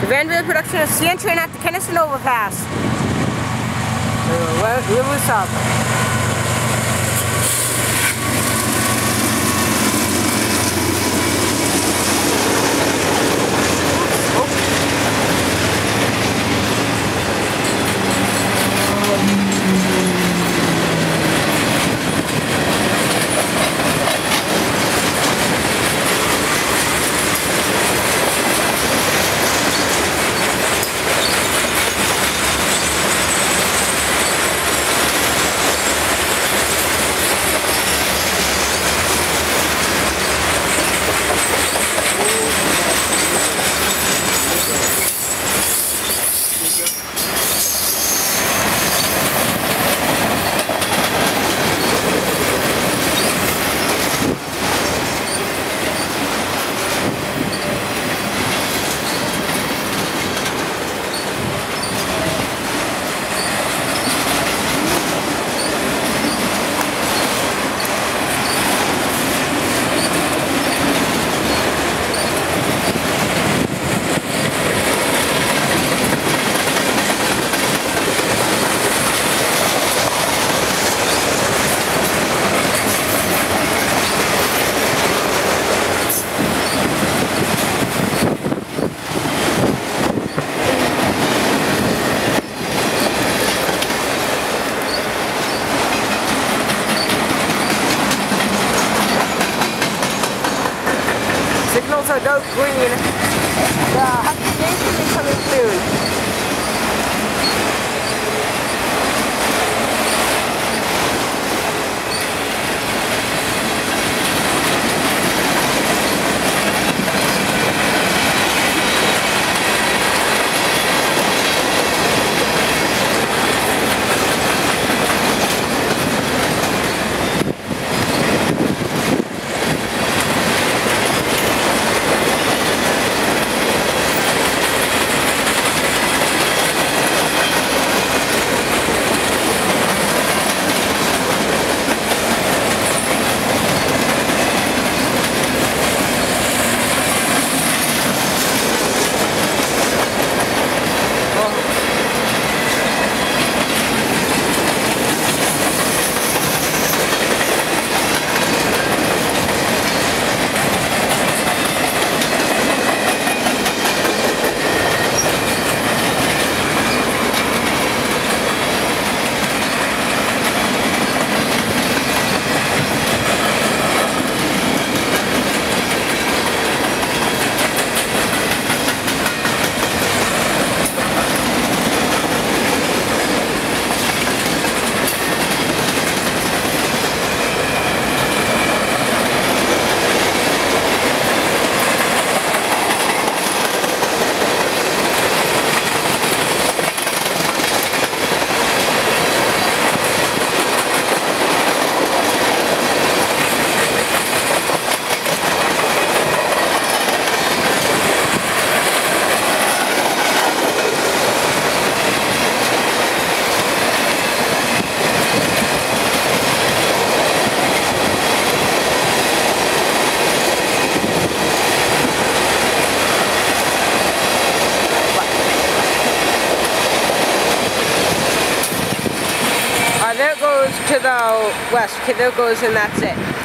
The VanBilly production of CN at the Kenaston Overpass. Was up? Are dark green. Uh, the occupation is coming soon. To the west. There goes and that's it.